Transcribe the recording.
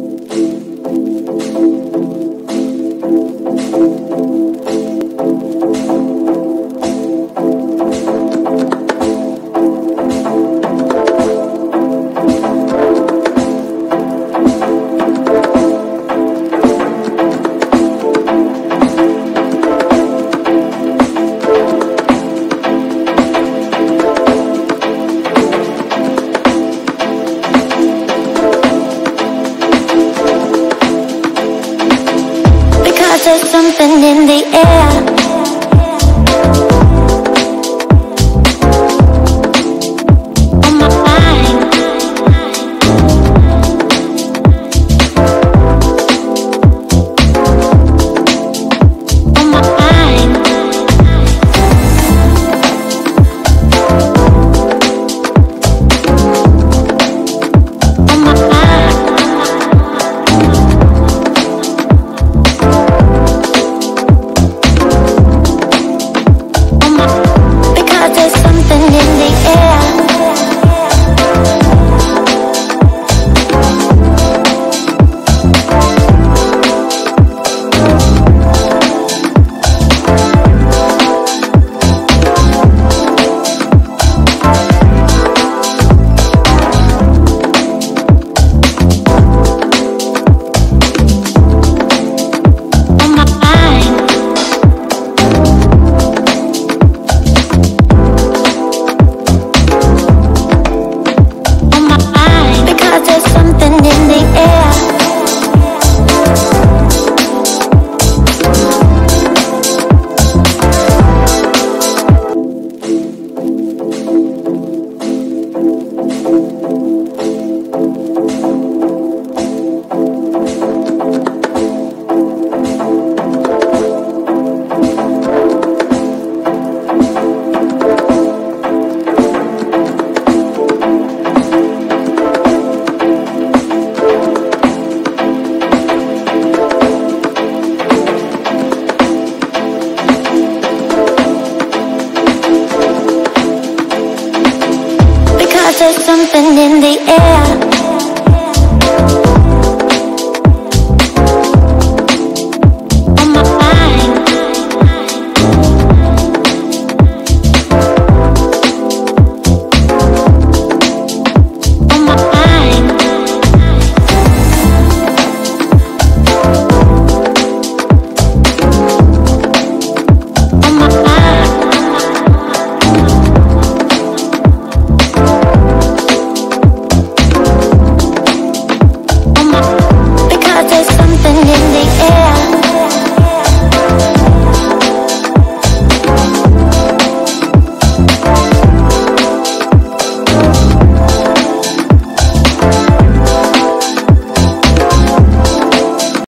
Because there's something in the air something in the air.